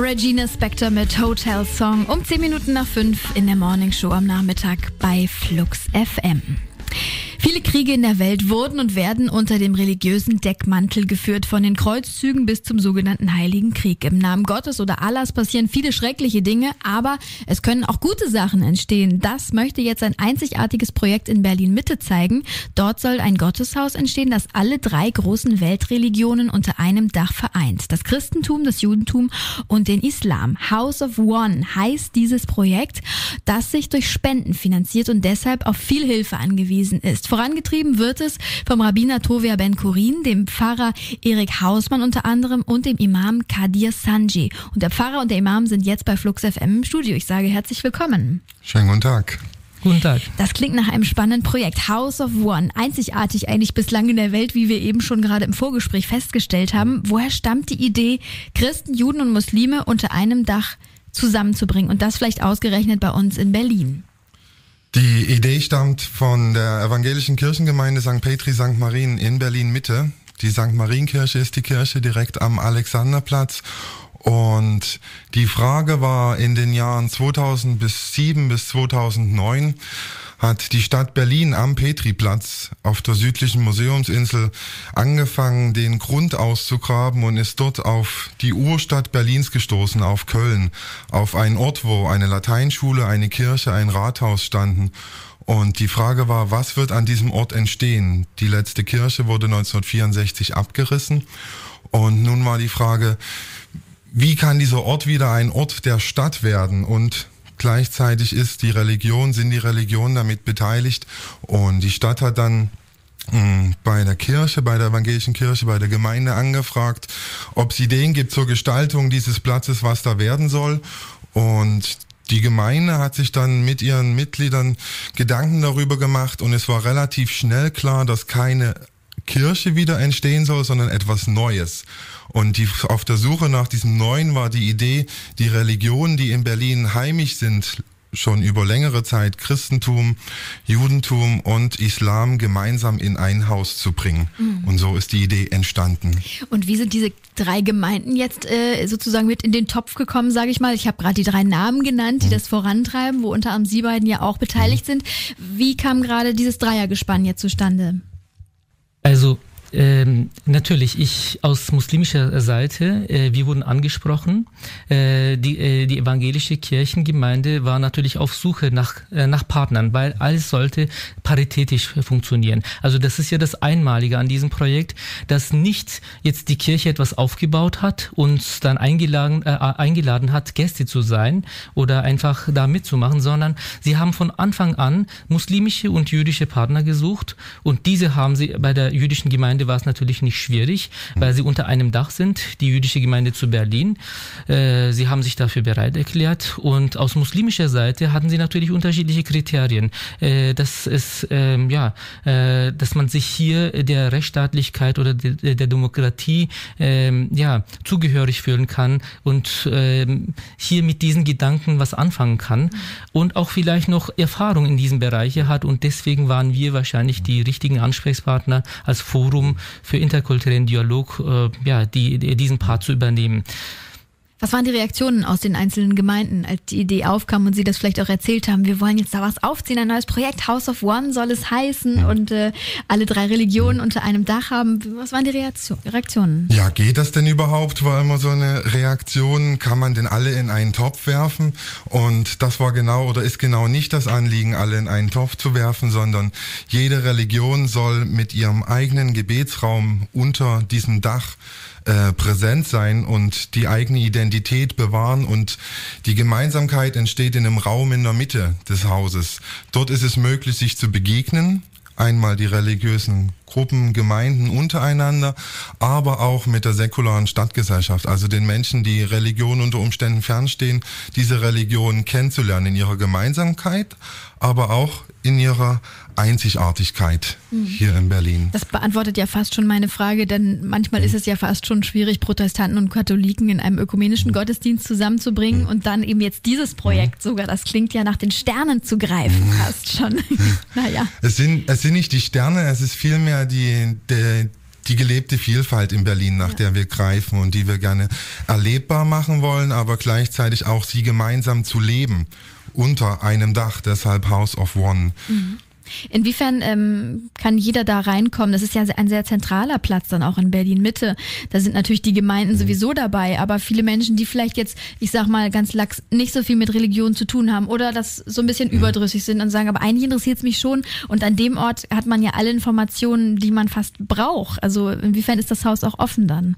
Regina Spector mit Hotel Song um 10 Minuten nach 5 in der Morning Show am Nachmittag bei Flux FM. Viele Kriege in der Welt wurden und werden unter dem religiösen Deckmantel geführt, von den Kreuzzügen bis zum sogenannten Heiligen Krieg. Im Namen Gottes oder Allahs passieren viele schreckliche Dinge, aber es können auch gute Sachen entstehen. Das möchte jetzt ein einzigartiges Projekt in Berlin Mitte zeigen. Dort soll ein Gotteshaus entstehen, das alle drei großen Weltreligionen unter einem Dach vereint. Das Christentum, das Judentum und den Islam. House of One heißt dieses Projekt, das sich durch Spenden finanziert und deshalb auf viel Hilfe angewiesen ist. Vorangetrieben wird es vom Rabbiner Tovia Ben Kurin, dem Pfarrer Erik Hausmann unter anderem und dem Imam Kadir Sanji. Und der Pfarrer und der Imam sind jetzt bei Flux FM im Studio. Ich sage herzlich willkommen. Schönen guten Tag. Guten Tag. Das klingt nach einem spannenden Projekt. House of One. Einzigartig eigentlich bislang in der Welt, wie wir eben schon gerade im Vorgespräch festgestellt haben. Woher stammt die Idee, Christen, Juden und Muslime unter einem Dach zusammenzubringen? Und das vielleicht ausgerechnet bei uns in Berlin. Die Idee stammt von der evangelischen Kirchengemeinde St. Petri St. Marien in Berlin Mitte. Die St. Marienkirche ist die Kirche direkt am Alexanderplatz. Und die Frage war in den Jahren 2007 bis 2009, hat die Stadt Berlin am Petriplatz auf der südlichen Museumsinsel angefangen, den Grund auszugraben und ist dort auf die Urstadt Berlins gestoßen, auf Köln, auf einen Ort, wo eine Lateinschule, eine Kirche, ein Rathaus standen. Und die Frage war, was wird an diesem Ort entstehen? Die letzte Kirche wurde 1964 abgerissen. Und nun war die Frage, wie kann dieser Ort wieder ein Ort der Stadt werden? Und Gleichzeitig ist die Religion, sind die Religionen damit beteiligt und die Stadt hat dann hm, bei der Kirche, bei der evangelischen Kirche, bei der Gemeinde angefragt, ob es Ideen gibt zur Gestaltung dieses Platzes, was da werden soll. Und die Gemeinde hat sich dann mit ihren Mitgliedern Gedanken darüber gemacht und es war relativ schnell klar, dass keine Kirche wieder entstehen soll, sondern etwas Neues. Und die, auf der Suche nach diesem Neuen war die Idee, die Religionen, die in Berlin heimisch sind, schon über längere Zeit Christentum, Judentum und Islam gemeinsam in ein Haus zu bringen. Mhm. Und so ist die Idee entstanden. Und wie sind diese drei Gemeinden jetzt äh, sozusagen mit in den Topf gekommen, sage ich mal? Ich habe gerade die drei Namen genannt, die mhm. das vorantreiben, wo unter anderem Sie beiden ja auch beteiligt mhm. sind. Wie kam gerade dieses Dreiergespann jetzt zustande? Also ähm, natürlich, ich aus muslimischer Seite, äh, wir wurden angesprochen. Äh, die, äh, die evangelische Kirchengemeinde war natürlich auf Suche nach, äh, nach Partnern, weil alles sollte paritätisch funktionieren. Also das ist ja das Einmalige an diesem Projekt, dass nicht jetzt die Kirche etwas aufgebaut hat und dann eingeladen, äh, eingeladen hat, Gäste zu sein oder einfach da mitzumachen, sondern sie haben von Anfang an muslimische und jüdische Partner gesucht und diese haben sie bei der jüdischen Gemeinde Gemeinde war es natürlich nicht schwierig, weil sie unter einem Dach sind, die jüdische Gemeinde zu Berlin. Äh, sie haben sich dafür bereit erklärt und aus muslimischer Seite hatten sie natürlich unterschiedliche Kriterien. Äh, das ist, ähm, ja, äh, dass man sich hier der Rechtsstaatlichkeit oder der, der Demokratie ähm, ja, zugehörig fühlen kann und ähm, hier mit diesen Gedanken was anfangen kann und auch vielleicht noch Erfahrung in diesem Bereich hat und deswegen waren wir wahrscheinlich die richtigen Ansprechpartner als Forum, für interkulturellen Dialog äh, ja, die, die, diesen Part zu übernehmen. Was waren die Reaktionen aus den einzelnen Gemeinden, als die Idee aufkam und Sie das vielleicht auch erzählt haben? Wir wollen jetzt da was aufziehen, ein neues Projekt, House of One soll es heißen und äh, alle drei Religionen unter einem Dach haben. Was waren die Reaktionen? Ja, geht das denn überhaupt? War immer so eine Reaktion. Kann man denn alle in einen Topf werfen? Und das war genau oder ist genau nicht das Anliegen, alle in einen Topf zu werfen, sondern jede Religion soll mit ihrem eigenen Gebetsraum unter diesem Dach äh, präsent sein und die eigene Identität bewahren und die Gemeinsamkeit entsteht in einem Raum in der Mitte des Hauses. Dort ist es möglich, sich zu begegnen, einmal die religiösen Gruppen, Gemeinden untereinander, aber auch mit der säkularen Stadtgesellschaft, also den Menschen, die Religion unter Umständen fernstehen, diese Religion kennenzulernen in ihrer Gemeinsamkeit, aber auch in ihrer Einzigartigkeit mhm. hier in Berlin. Das beantwortet ja fast schon meine Frage, denn manchmal mhm. ist es ja fast schon schwierig, Protestanten und Katholiken in einem ökumenischen mhm. Gottesdienst zusammenzubringen mhm. und dann eben jetzt dieses Projekt mhm. sogar. Das klingt ja nach den Sternen zu greifen, fast schon. naja. Es sind, es sind nicht die Sterne, es ist vielmehr die, die die gelebte Vielfalt in Berlin, nach ja. der wir greifen und die wir gerne erlebbar machen wollen, aber gleichzeitig auch sie gemeinsam zu leben unter einem Dach, deshalb House of One. Mhm. Inwiefern ähm, kann jeder da reinkommen? Das ist ja ein sehr zentraler Platz dann auch in Berlin Mitte. Da sind natürlich die Gemeinden mhm. sowieso dabei, aber viele Menschen, die vielleicht jetzt, ich sag mal ganz lax, nicht so viel mit Religion zu tun haben oder das so ein bisschen mhm. überdrüssig sind und sagen, aber eigentlich interessiert es mich schon. Und an dem Ort hat man ja alle Informationen, die man fast braucht. Also inwiefern ist das Haus auch offen dann?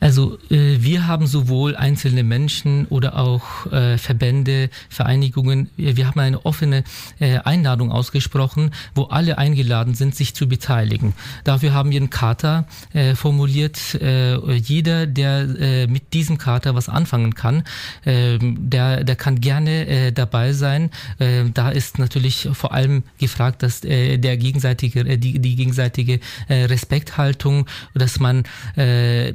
Also äh, wir haben sowohl einzelne Menschen oder auch äh, Verbände, Vereinigungen, wir haben eine offene äh, Einladung ausgesprochen, wo alle eingeladen sind, sich zu beteiligen. Dafür haben wir einen Charta äh, formuliert. Äh, jeder, der äh, mit diesem Charta was anfangen kann, äh, der, der kann gerne äh, dabei sein. Äh, da ist natürlich vor allem gefragt, dass äh, der gegenseitige, äh, die, die gegenseitige äh, Respekthaltung, dass man äh,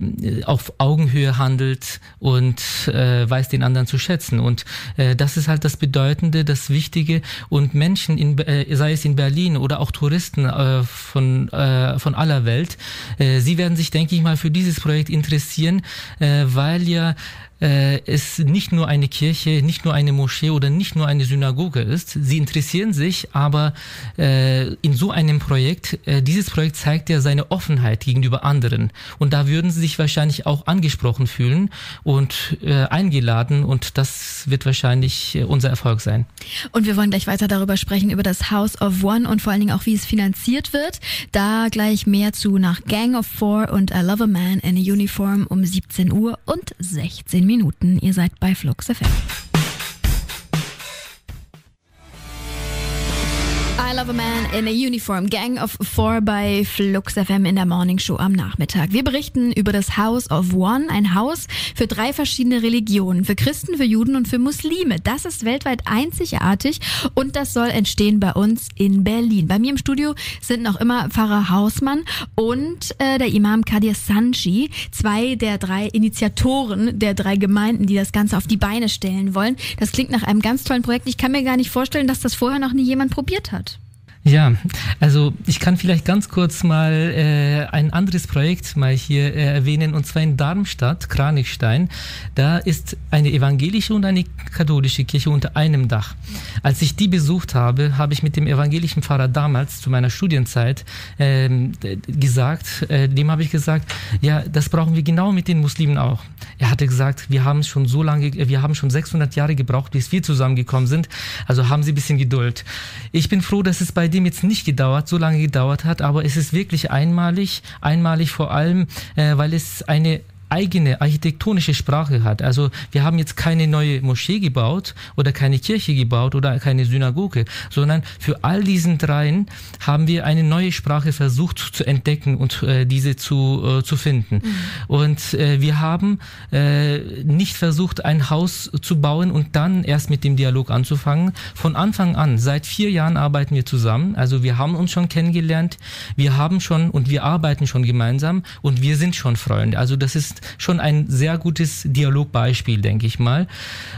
auf Augenhöhe handelt und äh, weiß den anderen zu schätzen. Und äh, das ist halt das Bedeutende, das Wichtige. Und Menschen, in, äh, sei es in Berlin oder auch Touristen äh, von, äh, von aller Welt, äh, sie werden sich, denke ich mal, für dieses Projekt interessieren, äh, weil ja äh, es nicht nur eine Kirche, nicht nur eine Moschee oder nicht nur eine Synagoge ist. Sie interessieren sich, aber äh, in so einem Projekt, äh, dieses Projekt zeigt ja seine Offenheit gegenüber anderen. Und da würden sie sich wahrscheinlich auch angesprochen fühlen und äh, eingeladen und das wird wahrscheinlich äh, unser Erfolg sein. Und wir wollen gleich weiter darüber sprechen, über das House of One und vor allen Dingen auch, wie es finanziert wird. Da gleich mehr zu nach Gang of Four und I Love a Man in a Uniform um 17 Uhr und 16 Minuten. Ihr seid bei Flux FM. Love a Man in a Uniform, Gang of Four bei Flux FM in der Morning Show am Nachmittag. Wir berichten über das House of One, ein Haus für drei verschiedene Religionen, für Christen, für Juden und für Muslime. Das ist weltweit einzigartig und das soll entstehen bei uns in Berlin. Bei mir im Studio sind noch immer Pfarrer Hausmann und äh, der Imam Kadir Sanchi, zwei der drei Initiatoren der drei Gemeinden, die das Ganze auf die Beine stellen wollen. Das klingt nach einem ganz tollen Projekt. Ich kann mir gar nicht vorstellen, dass das vorher noch nie jemand probiert hat. Ja, also ich kann vielleicht ganz kurz mal äh, ein anderes Projekt mal hier äh, erwähnen, und zwar in Darmstadt, Kranichstein. Da ist eine evangelische und eine katholische Kirche unter einem Dach. Als ich die besucht habe, habe ich mit dem evangelischen Pfarrer damals zu meiner Studienzeit äh, gesagt, äh, dem habe ich gesagt, ja, das brauchen wir genau mit den Muslimen auch. Er hatte gesagt, wir haben schon so lange, wir haben schon 600 Jahre gebraucht, bis wir zusammengekommen sind. Also haben Sie ein bisschen Geduld. Ich bin froh, dass es bei dem jetzt nicht gedauert, so lange gedauert hat, aber es ist wirklich einmalig, einmalig vor allem, äh, weil es eine eigene architektonische Sprache hat. Also wir haben jetzt keine neue Moschee gebaut oder keine Kirche gebaut oder keine Synagoge, sondern für all diesen dreien haben wir eine neue Sprache versucht zu entdecken und äh, diese zu, äh, zu finden. Mhm. Und äh, wir haben äh, nicht versucht, ein Haus zu bauen und dann erst mit dem Dialog anzufangen. Von Anfang an, seit vier Jahren arbeiten wir zusammen. Also wir haben uns schon kennengelernt, wir haben schon und wir arbeiten schon gemeinsam und wir sind schon Freunde. Also das ist schon ein sehr gutes Dialogbeispiel, denke ich mal.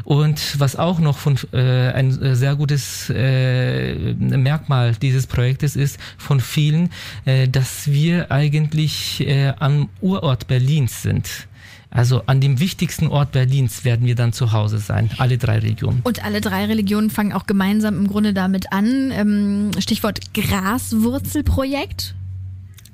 Und was auch noch von äh, ein äh, sehr gutes äh, Merkmal dieses Projektes ist von vielen, äh, dass wir eigentlich äh, am Urort Berlins sind. Also an dem wichtigsten Ort Berlins werden wir dann zu Hause sein, alle drei Regionen. Und alle drei Religionen fangen auch gemeinsam im Grunde damit an. Ähm, Stichwort Graswurzelprojekt.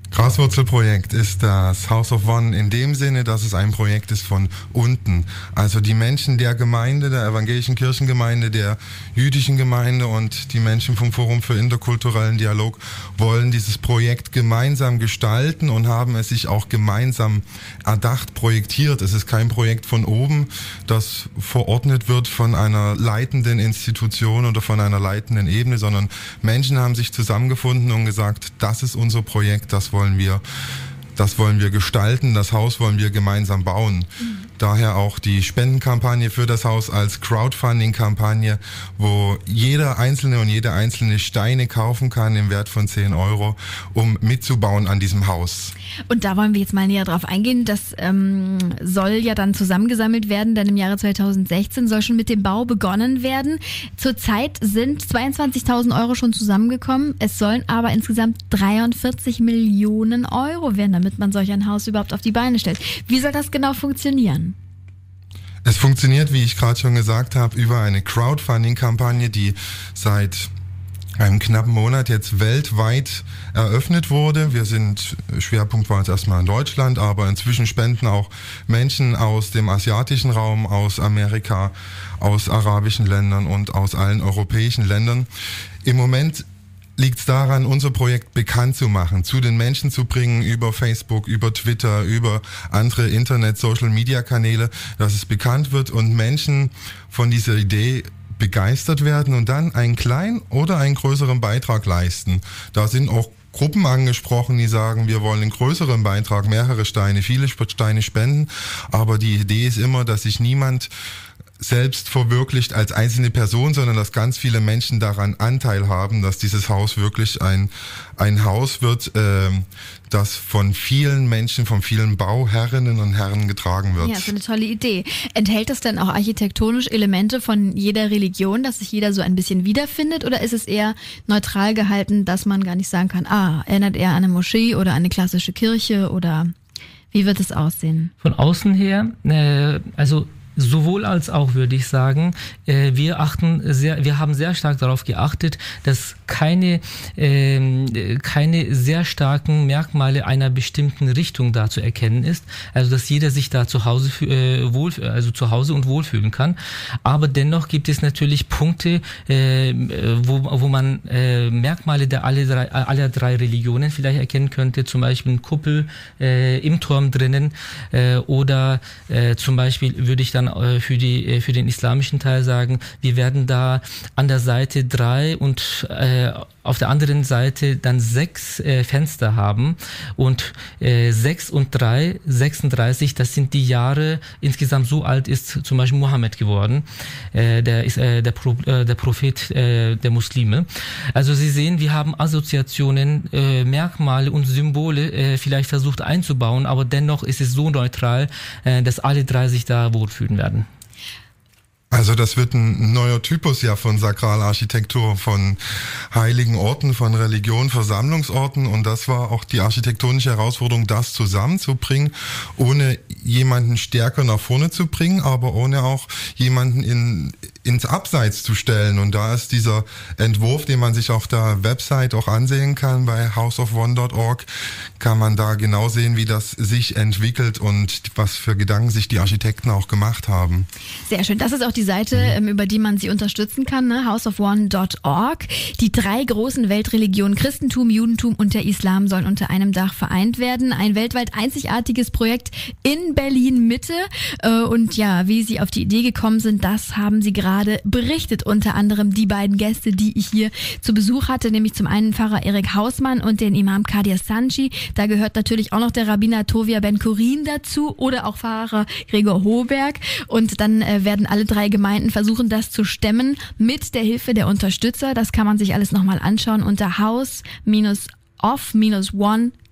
Graswurzelprojekt ist das House of One in dem Sinne, dass es ein Projekt ist von unten. Also die Menschen der Gemeinde, der evangelischen Kirchengemeinde, der jüdischen Gemeinde und die Menschen vom Forum für interkulturellen Dialog wollen dieses Projekt gemeinsam gestalten und haben es sich auch gemeinsam erdacht, projektiert. Es ist kein Projekt von oben, das verordnet wird von einer leitenden Institution oder von einer leitenden Ebene, sondern Menschen haben sich zusammengefunden und gesagt, das ist unser Projekt, das wollen wir, das wollen wir gestalten, das Haus wollen wir gemeinsam bauen. Mhm. Daher auch die Spendenkampagne für das Haus als Crowdfunding-Kampagne, wo jeder Einzelne und jede Einzelne Steine kaufen kann im Wert von 10 Euro, um mitzubauen an diesem Haus. Und da wollen wir jetzt mal näher drauf eingehen. Das ähm, soll ja dann zusammengesammelt werden, denn im Jahre 2016 soll schon mit dem Bau begonnen werden. Zurzeit sind 22.000 Euro schon zusammengekommen. Es sollen aber insgesamt 43 Millionen Euro werden. Da damit man solch ein Haus überhaupt auf die Beine stellt. Wie soll das genau funktionieren? Es funktioniert, wie ich gerade schon gesagt habe, über eine Crowdfunding-Kampagne, die seit einem knappen Monat jetzt weltweit eröffnet wurde. Wir sind, Schwerpunkt war jetzt erstmal in Deutschland, aber inzwischen spenden auch Menschen aus dem asiatischen Raum, aus Amerika, aus arabischen Ländern und aus allen europäischen Ländern. Im Moment liegt es daran, unser Projekt bekannt zu machen, zu den Menschen zu bringen über Facebook, über Twitter, über andere Internet-Social-Media-Kanäle, dass es bekannt wird und Menschen von dieser Idee begeistert werden und dann einen kleinen oder einen größeren Beitrag leisten. Da sind auch Gruppen angesprochen, die sagen, wir wollen einen größeren Beitrag, mehrere Steine, viele Steine spenden. Aber die Idee ist immer, dass sich niemand selbst verwirklicht als einzelne Person, sondern dass ganz viele Menschen daran Anteil haben, dass dieses Haus wirklich ein, ein Haus wird, äh, das von vielen Menschen, von vielen Bauherrinnen und Herren getragen wird. Ja, so eine tolle Idee. Enthält das denn auch architektonisch Elemente von jeder Religion, dass sich jeder so ein bisschen wiederfindet? Oder ist es eher neutral gehalten, dass man gar nicht sagen kann, ah, erinnert er an eine Moschee oder eine klassische Kirche oder wie wird es aussehen? Von außen her, äh, also Sowohl als auch würde ich sagen, äh, wir achten sehr, wir haben sehr stark darauf geachtet, dass keine, äh, keine sehr starken Merkmale einer bestimmten Richtung da zu erkennen ist. Also dass jeder sich da zu Hause äh, wohl, also zu Hause und wohlfühlen kann. Aber dennoch gibt es natürlich Punkte, äh, wo, wo man äh, Merkmale der alle drei, aller drei Religionen vielleicht erkennen könnte. Zum Beispiel eine Kuppel äh, im Turm drinnen äh, oder äh, zum Beispiel würde ich dann äh, für, die, äh, für den islamischen Teil sagen, wir werden da an der Seite drei und äh, auf der anderen Seite dann sechs äh, Fenster haben und äh, sechs und drei, 36, das sind die Jahre, insgesamt so alt ist zum Beispiel Mohammed geworden, äh, der ist äh, der, Pro, äh, der Prophet äh, der Muslime. Also Sie sehen, wir haben Assoziationen, äh, Merkmale und Symbole äh, vielleicht versucht einzubauen, aber dennoch ist es so neutral, äh, dass alle drei sich da wohlfühlen werden. Also das wird ein neuer Typus ja von Sakralarchitektur, von heiligen Orten, von Religion, Versammlungsorten und das war auch die architektonische Herausforderung, das zusammenzubringen, ohne jemanden stärker nach vorne zu bringen, aber ohne auch jemanden in, ins Abseits zu stellen. Und da ist dieser Entwurf, den man sich auf der Website auch ansehen kann bei houseofone.org, kann man da genau sehen, wie das sich entwickelt und was für Gedanken sich die Architekten auch gemacht haben. Sehr schön. Das ist auch die Seite, mhm. ähm, über die man sie unterstützen kann, ne? houseofone.org. Die drei großen Weltreligionen Christentum, Judentum und der Islam sollen unter einem Dach vereint werden. Ein weltweit einzigartiges Projekt in Berlin Mitte. Äh, und ja, wie sie auf die Idee gekommen sind, das haben sie gerade berichtet. Unter anderem die beiden Gäste, die ich hier zu Besuch hatte, nämlich zum einen Pfarrer Erik Hausmann und den Imam Kadir Sanchi. Da gehört natürlich auch noch der Rabbiner Tovia Ben Kurin dazu oder auch Pfarrer Gregor Hoberg. Und dann äh, werden alle drei Gemeinden versuchen das zu stemmen mit der Hilfe der Unterstützer. Das kann man sich alles nochmal anschauen unter house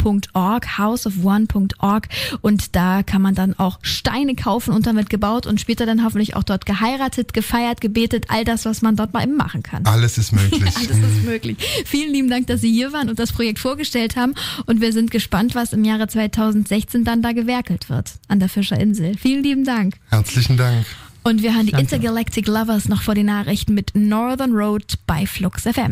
oneorg houseofone.org und da kann man dann auch Steine kaufen und damit gebaut und später dann hoffentlich auch dort geheiratet, gefeiert, gebetet, all das, was man dort mal eben machen kann. Alles ist möglich. Alles ist möglich. Vielen lieben Dank, dass Sie hier waren und das Projekt vorgestellt haben und wir sind gespannt, was im Jahre 2016 dann da gewerkelt wird an der Fischerinsel. Vielen lieben Dank. Herzlichen Dank. Und wir hören die Danke. Intergalactic Lovers noch vor den Nachrichten mit Northern Road bei Flux FM.